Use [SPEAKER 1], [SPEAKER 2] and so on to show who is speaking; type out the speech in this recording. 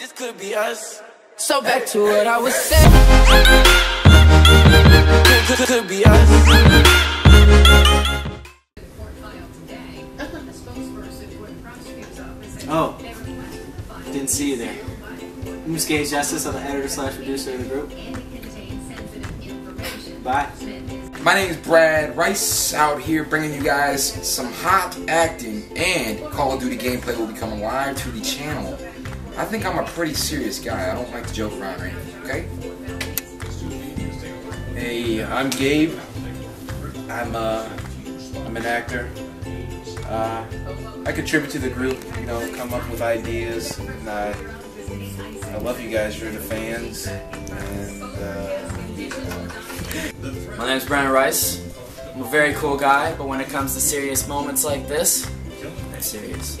[SPEAKER 1] This could be us. So back to what I was saying. Could, could, could be us.
[SPEAKER 2] Oh, oh didn't see you there. I'm just Gage Estes. I'm the editor slash producer of the group. Bye.
[SPEAKER 3] My name is Brad Rice, out here bringing you guys some hot acting and Call of Duty gameplay will be coming live to the channel. I think I'm a pretty serious guy. I don't like to joke around or anything, okay?
[SPEAKER 4] Hey, I'm Gabe. I'm uh, I'm an actor. Uh, I contribute to the group. You know, come up with ideas. And I, I love you guys. You're the fans. And uh,
[SPEAKER 5] My name's Brandon Rice. I'm a very cool guy, but when it comes to serious moments like this, I'm serious.